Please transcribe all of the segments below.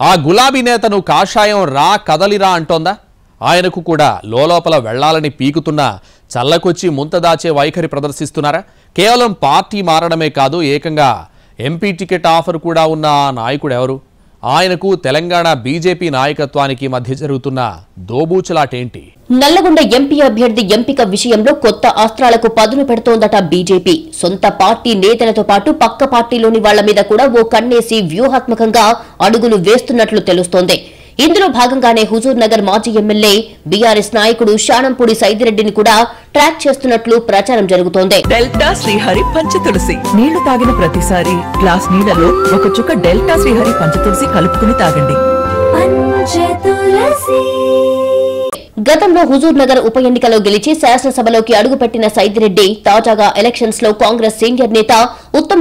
ఆ గులాబీ నేతను కాషాయం రా కదలిరా అంటోందా? ఆయనకు కూడా లోలోపల వెళ్ళాలని పీకుతున్న చల్లకొచ్చి ముంత దాచే వైఖరి ప్రదర్శిస్తున్నారా? కేవలం పార్టీ మారడమే కాదు ఏకంగా ఎంపీ టికెట్ ఆఫర్ కూడా ఉన్న నాయకుడు ఎవరు? ఆయనకు తెలంగాణ బీజేపీ నాయకత్వానికి మధ్య జరుగుతున్న దోబూచులాటేంటి? నల్లగొండ ఎంపీ అభ్యర్థి ఎంపిక విషయంలో కొత్త అస్త్రాలకు పదును పెడుతోందట బీజేపీ. సొంత పార్టీ నేతలతో పాటు పక్క పార్టీలోని వాళ్ళ మీద కూడా ఓ కన్నేసి వ్యూహాత్మకంగా అడుగులు వేస్తున్నట్లు తెలుస్తోంది. ఇందులో భాగంగానే హుజూర్ నగర్ మాజీ ఎమ్మెల్యే బీఆర్ఎస్ నాయకుడు శానంపూడి సైదిరెడ్డిని కూడా ట్రాక్ చేస్తున్నట్లు ప్రచారం జరుగుతోంది. డెల్టా శ్రీహరి పంచతులసి. నీళ్ళు తాగిన ప్రతిసారి గ్లాస్ నీళ్ళలో ఒక చుక్క డెల్టా శ్రీహరి పంచతులసి కలుపుకుని తాగండి. గతంలో హుజూర్ నగర్ ఉప ఎన్నికలో గెలిచి శాసనసభలోకి అడుగుపెట్టిన సైదిరెడ్డి తాజాగా ఎలక్షన్స్లో కాంగ్రెస్ సీనియర్ నేత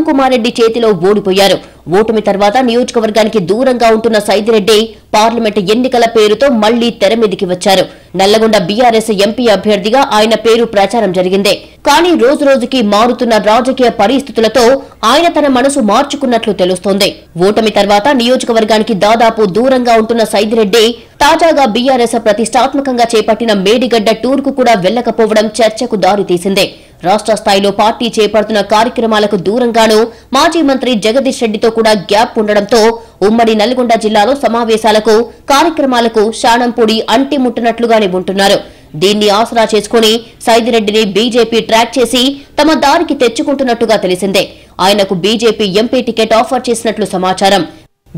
కుమార్ రెడ్డి చేతిలో ఓడిపోయారు. ఓటమి తర్వాత నియోజకవర్గానికి దూరంగా ఉంటున్న సైదిరెడ్డి పార్లమెంటు ఎన్నికల పేరుతో మళ్ళీ తెరమీదికి వచ్చారు. నల్లగొండ బీఆర్ఎస్ ఎంపీ అభ్యర్థిగా ఆయన పేరు ప్రచారం జరిగిందే. కానీ రోజు రోజుకి మారుతున్న రాజకీయ పరిస్థితులతో ఆయన తన మనసు మార్చుకున్నట్లు తెలుస్తోంది. ఓటమి తర్వాత నియోజకవర్గానికి దాదాపు దూరంగా ఉంటున్న సైదిరెడ్డి తాజాగా బీఆర్ఎస్ ప్రతిష్టాత్మకంగా చేపట్టిన మేడిగడ్డ టూర్కు కూడా వెళ్ళకపోవడం చర్చకు దారితీసిందే రాష్ట్ర స్థాయిలో పార్టీ చేపడుతున్న కార్యక్రమాలకు దూరంగానూ మాజీ మంత్రి జగదీష్ రెడ్డితో కూడా గ్యాప్ ఉండడంతో ఉమ్మడి నల్గొండ జిల్లాలో సమావేశాలకు కార్యక్రమాలకు శానంపూడి అంటిముట్టనట్లుగానే ఉంటున్నారు. దీన్ని ఆసరా చేసుకుని సైదిరెడ్డిని బీజేపీ ట్రాక్ చేసి తమ దారికి తెచ్చుకుంటున్నట్టుగా తెలిసిందే. ఆయనకు బీజేపీ ఎంపీ టికెట్ ఆఫర్ చేసినట్లు సమాచారం.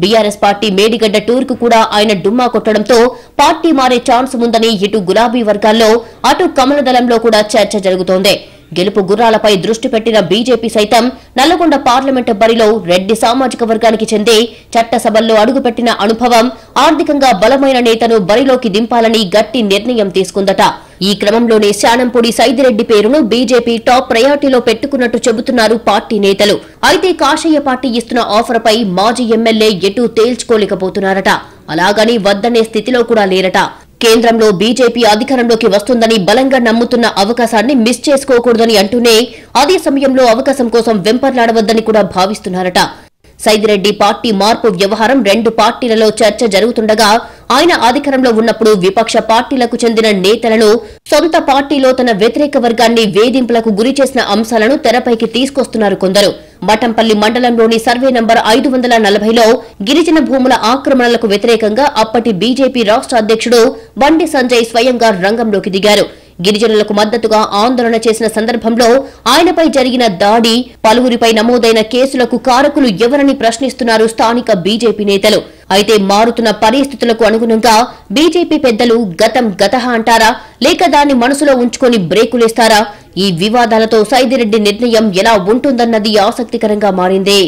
బీఆర్ఎస్ పార్టీ మేడిగడ్డ టూర్కు కూడా ఆయన డుమ్మా కొట్టడంతో పార్టీ మారే ఛాన్స్ ఉందని ఇటు గులాబీ వర్గాల్లో అటు కమల దళంలో కూడా చర్చ జరుగుతోంది. గెలుపు గుర్రాలపై దృష్టి పెట్టిన బీజేపీ సైతం నల్లగొండ పార్లమెంటు బరిలో రెడ్డి సామాజిక వర్గానికి చెంది చట్టసభల్లో అడుగుపెట్టిన అనుభవం ఆర్థికంగా బలమైన నేతను బరిలోకి దింపాలని గట్టి నిర్ణయం తీసుకుందట. ఈ క్రమంలోనే శానంపూడి సైదిరెడ్డి పేరును బీజేపీ టాప్ ప్రయారిటీలో పెట్టుకున్నట్టు చెబుతున్నారు పార్టీ నేతలు. అయితే కాషయ్య పార్టీ ఇస్తున్న ఆఫర్పై మాజీ ఎమ్మెల్యే ఎటూ తేల్చుకోలేకపోతున్నారట. అలాగని వద్దనే స్థితిలో కూడా లేరట. కేంద్రంలో బీజేపీ అధికారంలోకి వస్తుందని బలంగా నమ్ముతున్న అవకాశాన్ని మిస్ చేసుకోకూడదని అంటూనే అదే సమయంలో అవకాశం కోసం వెంపర్లాడవద్దని కూడా భావిస్తున్నారట. సైదిరెడ్డి పార్టీ మార్పు వ్యవహారం రెండు పార్టీలలో చర్చ జరుగుతుండగా ఆయన అధికారంలో ఉన్నప్పుడు విపక్ష పార్టీలకు చెందిన నేతలను సొంత పార్టీలో తన వ్యతిరేక వర్గాన్ని వేధింపులకు గురి చేసిన అంశాలను తెరపైకి తీసుకొస్తున్నారు కొందరు. మఠంపల్లి మండలంలోని సర్వే నంబర్ ఐదు వందల నలభైలో గిరిజన భూముల ఆక్రమణలకు వ్యతిరేకంగా అప్పటి బీజేపీ రాష్ట్ర అధ్యక్షుడు బండి సంజయ్ స్వయంగా రంగంలోకి దిగారు. గిరిజనులకు మద్దతుగా ఆందోళన చేసిన సందర్భంలో ఆయనపై జరిగిన దాడి పలువురిపై నమోదైన కేసులకు కారకులు ఎవరని ప్రశ్నిస్తున్నారు స్థానిక బీజేపీ నేతలు. అయితే మారుతున్న పరిస్థితులకు అనుగుణంగా బీజేపీ పెద్దలు గతం గతహ అంటారా? లేక దాన్ని మనసులో ఉంచుకొని బ్రేకులేస్తారా ఈ వివాదాలతో సైదిరెడ్డి నిర్ణయం ఎలా ఉంటుందన్నది ఆసక్తికరంగా మారింది.